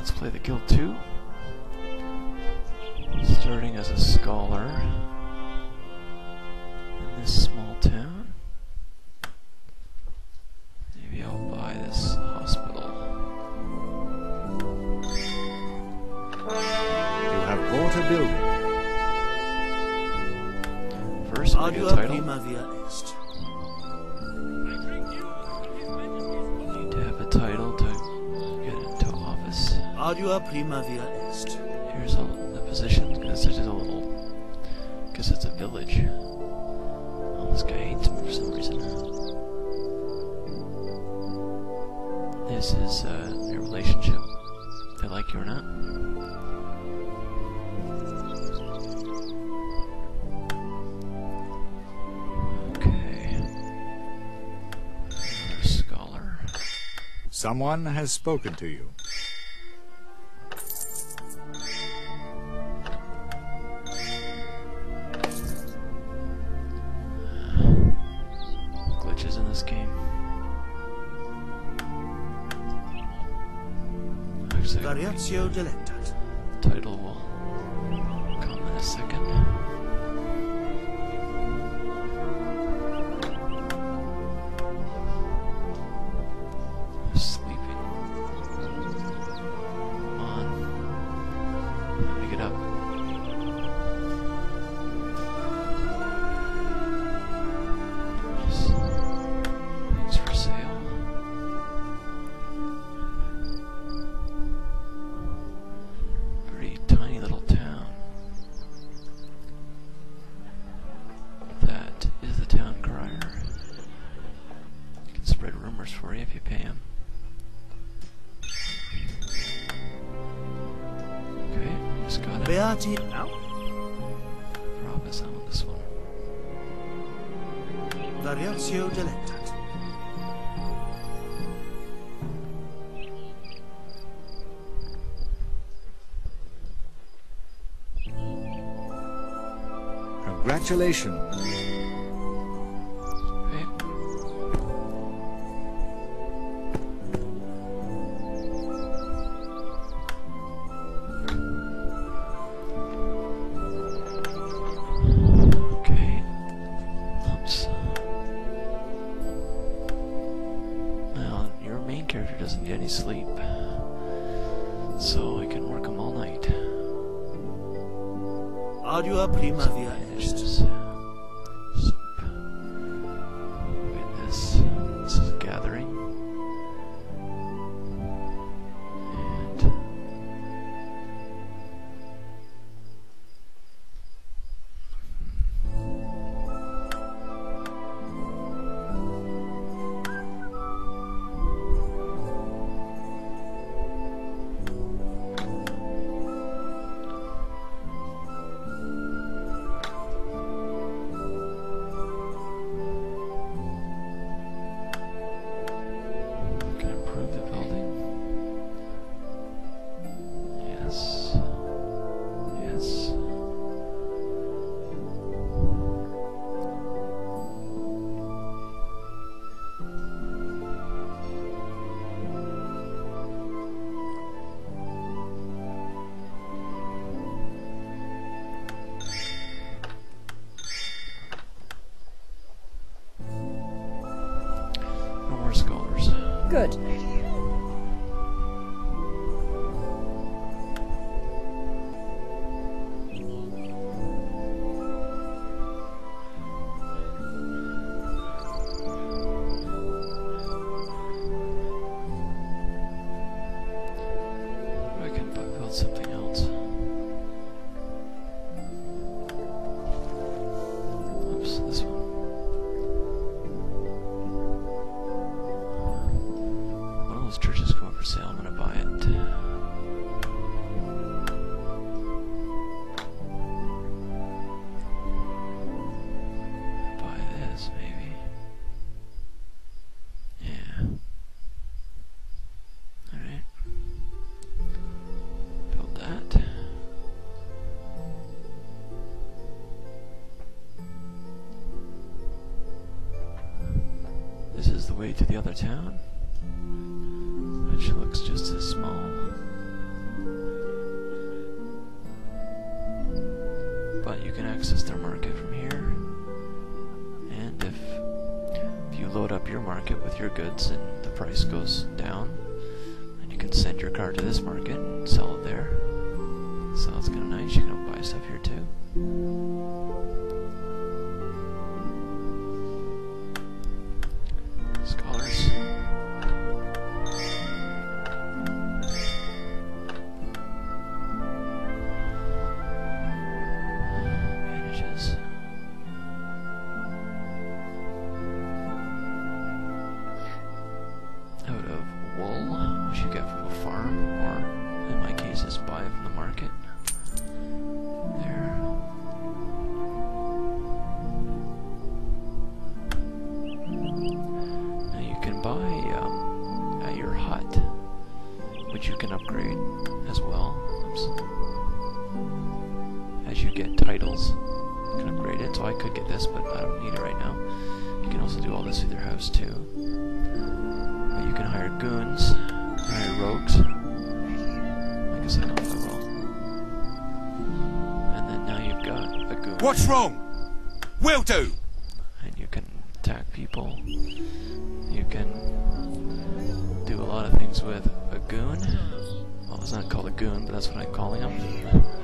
let's play the Guild 2. Starting as a scholar in this small town. Maybe I'll buy this hospital. You have bought a building. First, we get a Ardua title. Ardua prima est. Here's all the position because it's a little. Because it's a village. Oh, this guy hates me for some reason. This is uh, your relationship. They like you or not. Okay. Scholar. Someone has spoken to you. Actually, Variatio delectat. title spread for you if you pay him. Okay, just got it. Beati now. Promise I want this one. Variatio delectat. Congratulations. So I can work them all night. Ardua prima via est. Good. way to the other town, which looks just as small. But you can access their market from here, and if, if you load up your market with your goods and the price goes down, then you can send your car to this market and sell it there. So it's kind of nice, you can buy stuff here too. Titles, you can upgrade it. So I could get this, but I don't need it right now. You can also do all this with your house too. But you can hire goons, hire rogues. I guess I don't know I. And then now you've got a goon. What's wrong? Will do. and you can attack people. You can do a lot of things with a goon. Well, it's not called a goon, but that's what I'm calling him.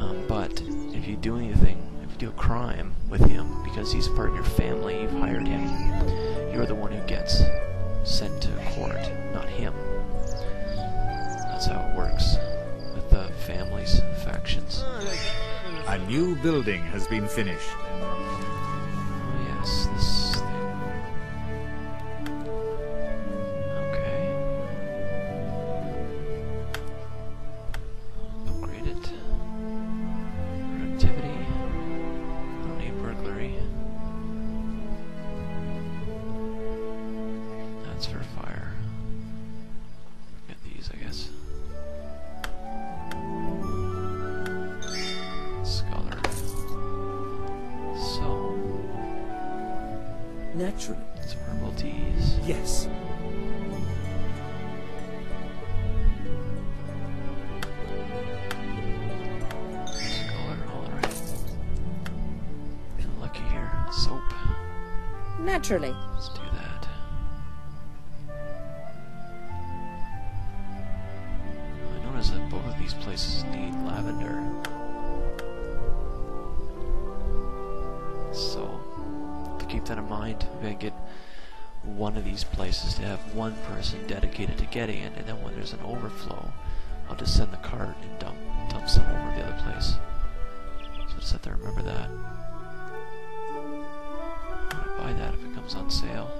Um, but if you do anything, if you do a crime with him, because he's part of your family, you've hired him, you're the one who gets sent to court, not him. That's how it works with the families, factions. A new building has been finished. That's for fire. Get these, I guess. Scholar. So, Naturally. some herbal teas. Yes. Scholar, alright. Getting here. Soap. Naturally. These places need lavender. So, to keep that in mind, maybe I get one of these places to have one person dedicated to getting it, and then when there's an overflow, I'll just send the cart and dump dump some over the other place. So just have to remember that. I'm gonna buy that if it comes on sale.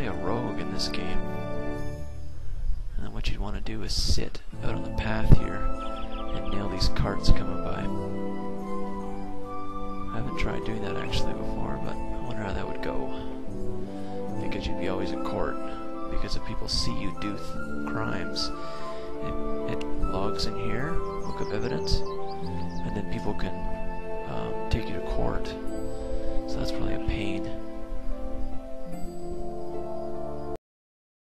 Play a rogue in this game. And then what you'd want to do is sit out on the path here and nail these carts coming by. I haven't tried doing that actually before, but I wonder how that would go. Because you'd be always in court. Because if people see you do crimes, it, it logs in here, book of evidence, and then people can um, take you to court. So that's probably a pain.